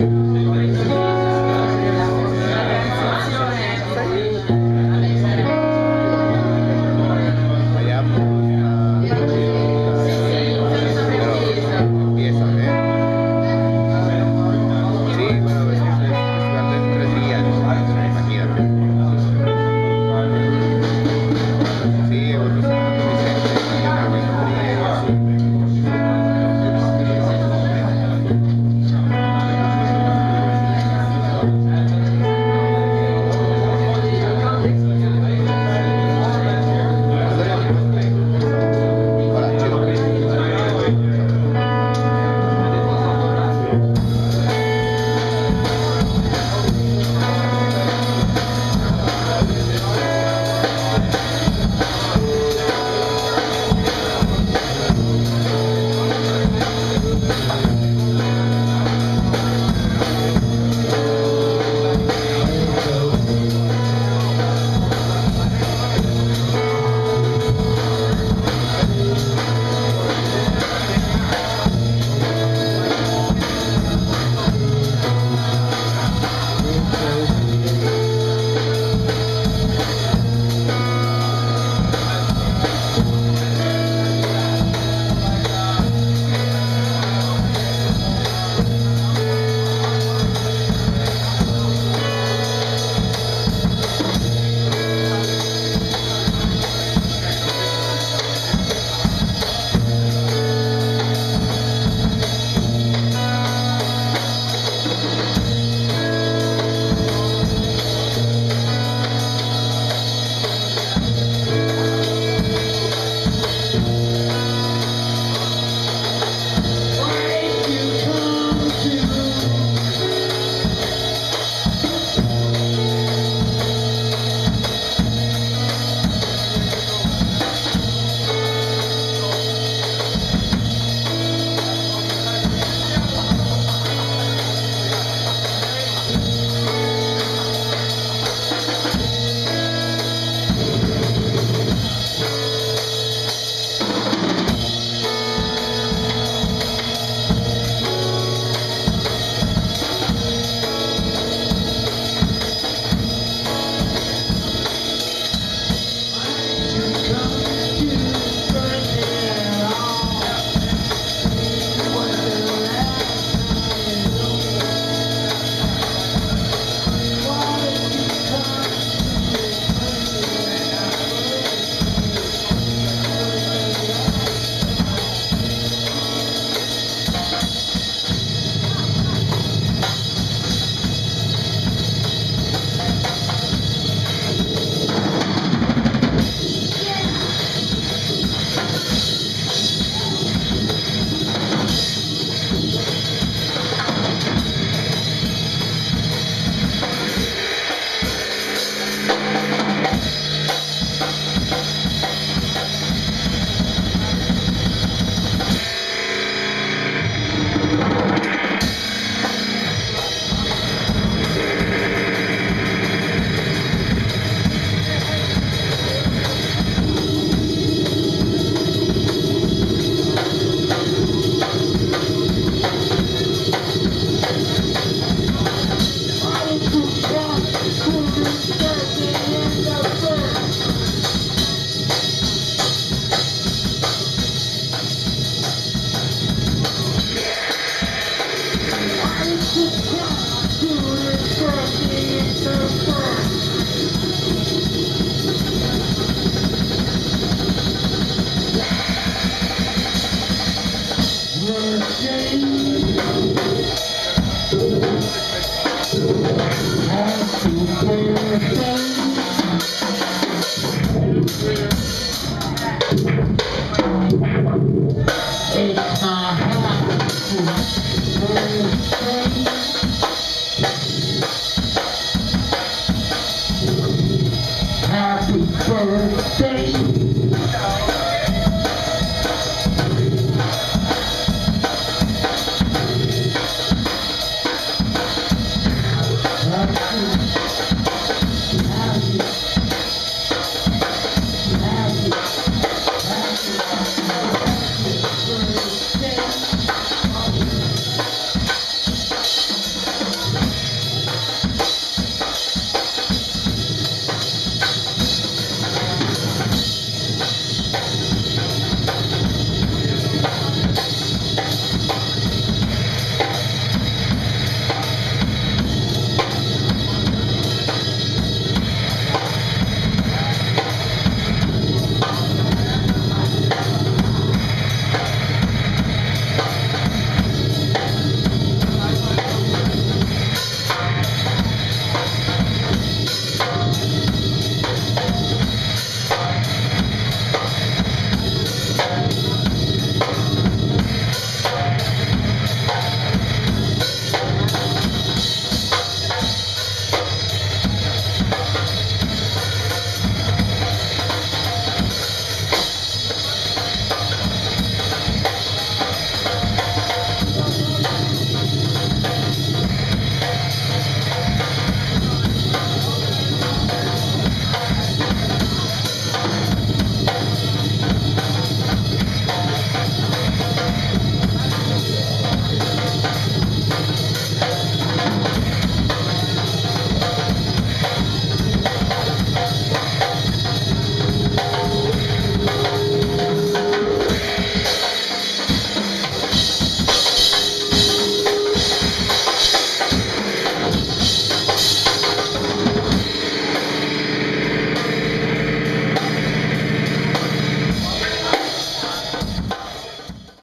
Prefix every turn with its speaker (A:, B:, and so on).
A: Thank you. say